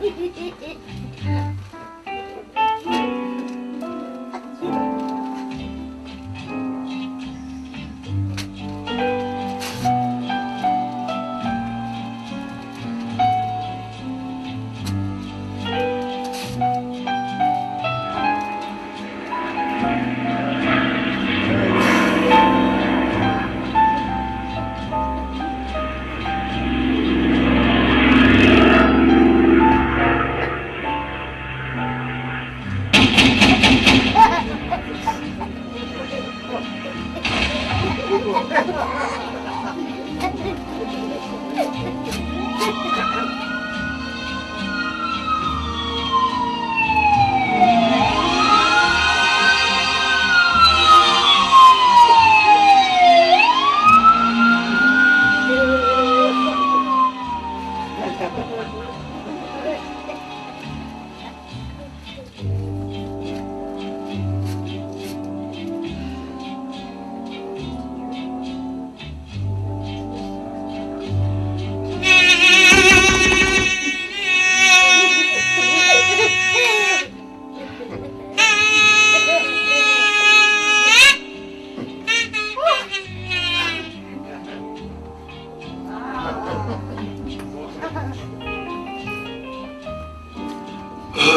Hehehehe はい。